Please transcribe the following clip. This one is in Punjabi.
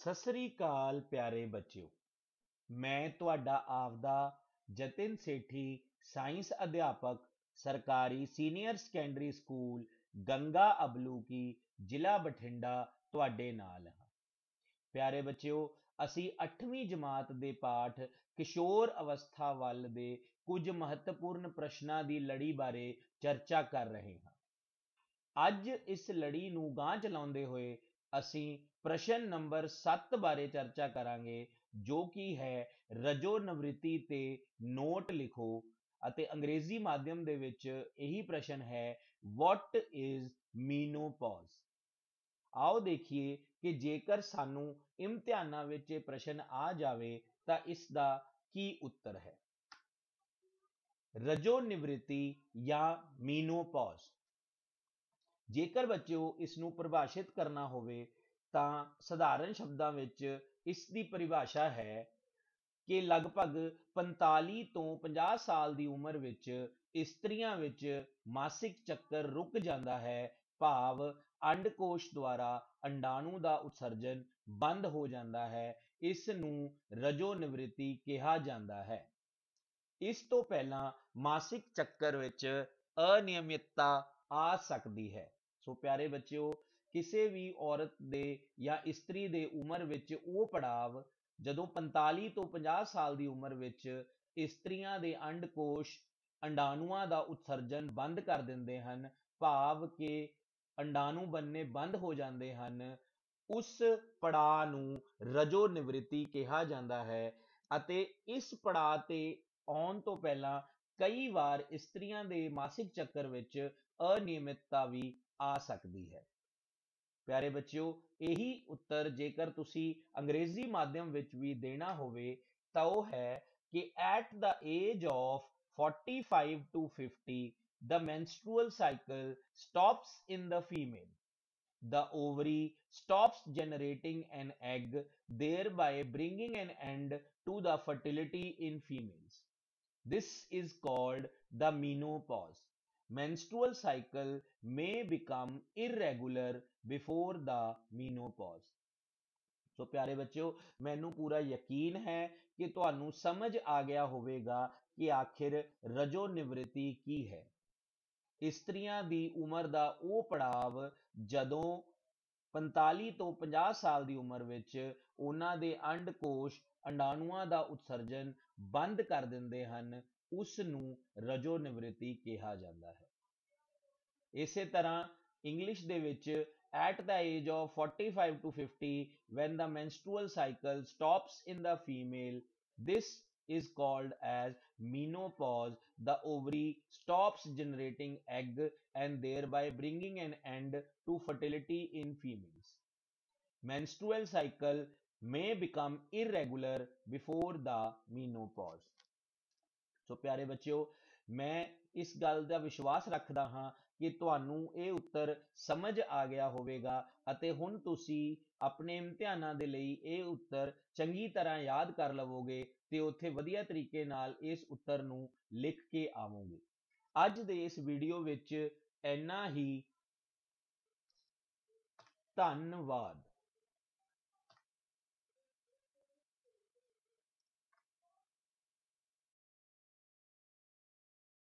ਸਤਿ ਸ੍ਰੀ ਅਕਾਲ ਪਿਆਰੇ ਬੱਚਿਓ। ਮੈਂ ਤੁਹਾਡਾ ਆਪਦਾ ਜਤਿਨ ਸੇਠੀ, ਸਾਇੰਸ ਅਧਿਆਪਕ, ਸਰਕਾਰੀ senior secondary school, Ganga Abluki, ਜ਼ਿਲ੍ਹਾ ਬਠਿੰਡਾ ਤੁਹਾਡੇ ਨਾਲ ਹਾਂ। ਪਿਆਰੇ ਬੱਚਿਓ, ਅਸੀਂ 8ਵੀਂ ਜਮਾਤ ਦੇ ਪਾਠ ਕਿਸ਼ੋਰ ਅਵਸਥਾ ਵੱਲ ਦੇ ਕੁਝ ਮਹੱਤਵਪੂਰਨ ਪ੍ਰਸ਼ਨਾਂ ਦੀ ਲੜੀ ਬਾਰੇ ਚਰਚਾ ਕਰ ਰਹੇ ਹਾਂ। ਅੱਜ ਇਸ ਲੜੀ ਨੂੰ ਗਾਂਹ ਚਲਾਉਂਦੇ ਹੋਏ ਅਸੀਂ ਪ੍ਰਸ਼ਨ ਨੰਬਰ 7 ਬਾਰੇ ਚਰਚਾ ਕਰਾਂਗੇ, ਜੋ ਕਿ ਹੈ ਰਜੋ ਨਿਵ੍ਰਿਤੀ ਤੇ ਨੋਟ ਲਿਖੋ ਅਤੇ ਅੰਗਰੇਜ਼ੀ ਮਾਧਿਅਮ ਦੇ ਵਿੱਚ ਇਹੀ ਪ੍ਰਸ਼ਨ ਹੈ ਵਾਟ ਇਜ਼ ਮੀਨੋਪੌਜ਼ ਆਓ ਦੇਖੀਏ ਕਿ ਜੇਕਰ ਸਾਨੂੰ ਇਮਤਿਹਾਨਾਂ ਵਿੱਚ ਇਹ ਪ੍ਰਸ਼ਨ ਆ ਜਾਵੇ, ਤਾਂ ਇਸ ਦਾ ਕੀ ਉੱਤਰ ਹੈ? ਰਜੋ ਨਿਵ੍ਰਿਤੀ ਜਾਂ ਮੀਨੋਪੌਜ਼ ਜੇਕਰ ਬੱਚਿਓ ਇਸ ਨੂੰ ਪਰਿਭਾਸ਼ਿਤ ਕਰਨਾ ਹੋਵੇ, ਤਾਂ ਸਧਾਰਨ ਸ਼ਬਦਾਂ ਵਿੱਚ ਇਸ ਦੀ ਪਰਿਭਾਸ਼ਾ ਹੈ ਕਿ ਲਗਭਗ 45 ਤੋਂ 50 ਸਾਲ ਦੀ ਉਮਰ ਵਿੱਚ ਇਸਤਰੀਆਂ ਵਿੱਚ ਮਾਸਿਕ ਚੱਕਰ ਰੁਕ ਜਾਂਦਾ ਹੈ, ਭਾਵ ਅੰਡਕੋਸ਼ ਦੁਆਰਾ ਅੰਡਾਣੂ ਦਾ ਉਤਸਰਜਨ ਬੰਦ ਹੋ ਜਾਂਦਾ ਹੈ ਇਸ ਨੂੰ ਰਜੋ ਨਿਵ੍ਰਿਤੀ ਕਿਹਾ ਜਾਂਦਾ ਹੈ। ਇਸ ਤੋਂ ਪਹਿਲਾਂ ਮਾਸਿਕ ਚੱਕਰ ਵਿੱਚ ਅਨਿਯਮਿਤਤਾ ਆ ਸਕਦੀ ਹੈ। ਸੋ ਪਿਆਰੇ ਬੱਚਿਓ, ਕਿਸੇ ਵੀ ਔਰਤ ਦੇ ਜਾਂ ਇਸਤਰੀ ਦੇ ਉਮਰ ਵਿੱਚ ਉਹ ਪੜਾਵ, ਜਦੋਂ 45 ਤੋਂ 50 ਸਾਲ ਦੀ ਉਮਰ ਵਿੱਚ ਇਸਤਰੀਆਂ ਦੇ ਅੰਡਕੋਸ਼ ਅੰਡਾਣੂਆਂ ਦਾ ਉਤਸਰਜਨ ਬੰਦ ਕਰ ਦਿੰਦੇ ਹਨ, ਭਾਵ ਕਿ ਅੰਡਾਣੂ ਬੰਨੇ ਬੰਦ ਹੋ ਜਾਂਦੇ ਹਨ, ਉਸ ਪੜਾਅ ਨੂੰ ਰਜੋ ਨਿਵ੍ਰਿਤੀ ਕਿਹਾ ਜਾਂਦਾ ਹੈ ਅਤੇ ਇਸ ਪੜਾਅ ਤੇ ਆਉਣ ਤੋਂ ਪਹਿਲਾਂ ਕਈ ਵਾਰ ਇਸਤਰੀਆਂ ਦੇ ਮਾਸਿਕ ਚੱਕਰ ਵਿੱਚ ਅਨਿਯਮਿਤਤਾ ਵੀ ਆ ਸਕਦੀ ਹੈ ਪਿਆਰੇ ਬੱਚਿਓ ਇਹੀ ਉੱਤਰ ਜੇਕਰ ਤੁਸੀਂ ਅੰਗਰੇਜ਼ੀ ਮਾਧਿਅਮ ਵਿੱਚ ਵੀ ਦੇਣਾ ਹੋਵੇ ਤਾਂ ਉਹ ਹੈ ਕਿ at the age of 45 to 50 the menstrual cycle stops in the female the ovary stops generating an egg thereby bringing an end to the fertility in females this is called the menopause menstrual cycle may become irregular before the menopause. So ਪਿਆਰੇ ਬੱਚਿਓ, ਮੈਨੂੰ ਪੂਰਾ ਯਕੀਨ ਹੈ ਕਿ ਤੁਹਾਨੂੰ ਸਮਝ ਆ ਗਿਆ ਹੋਵੇਗਾ ਕਿ ਆਖਿਰ ਰਜੋ ਨਿਵ੍ਰਿਤੀ ਕੀ ਹੈ। ਇਸਤਰੀਆਂ ਦੀ ਉਮਰ ਦਾ ਉਹ ਪੜਾਵ ਜਦੋਂ 45 ਤੋਂ 50 ਸਾਲ ਦੀ ਉਮਰ ਵਿੱਚ ਉਹਨਾਂ ਦੇ ਅੰਡਕੋਸ਼ ਅੰਡਾਣੂਆਂ ਦਾ ਉਤਸਰਜਨ ਬੰਦ ਕਰ ਦਿੰਦੇ ਹਨ ਉਸ ਨੂੰ ਰਜੋ ਨਿਵ੍ਰਿਤੀ ਕਿਹਾ ਜਾਂਦਾ ਹੈ ਇਸੇ ਤਰ੍ਹਾਂ ਇੰਗਲਿਸ਼ ਦੇ ਵਿੱਚ at the age of 45 to 50 when the menstrual cycle stops in the female this is called as menopause the ovary stops generating egg and thereby bringing an end to fertility in females menstrual cycle may become irregular before the menopause so ਪਿਆਰੇ ਬੱਚਿਓ, ਮੈਂ ਇਸ ਗੱਲ ਦਾ ਵਿਸ਼ਵਾਸ ਰੱਖਦਾ ਹਾਂ ਕਿ ਤੁਹਾਨੂੰ ਇਹ ਉੱਤਰ ਸਮਝ ਆ ਗਿਆ ਹੋਵੇਗਾ ਅਤੇ ਹੁਣ ਤੁਸੀਂ ਆਪਣੇ ਇਮਤਿਹਾਨਾਂ ਦੇ ਲਈ ਇਹ ਉੱਤਰ ਚੰਗੀ ਤਰ੍ਹਾਂ ਯਾਦ ਕਰ ਲਵੋਗੇ ਤੇ ਉੱਥੇ ਵਧੀਆ ਤਰੀਕੇ ਨਾਲ ਇਸ ਉੱਤਰ ਨੂੰ ਲਿਖ ਕੇ ਆਵੋਗੇ। ਅੱਜ ਦੇ ਇਸ ਵੀਡੀਓ ਵਿੱਚ ਇੰਨਾ ਹੀ। ਧੰਨਵਾਦ।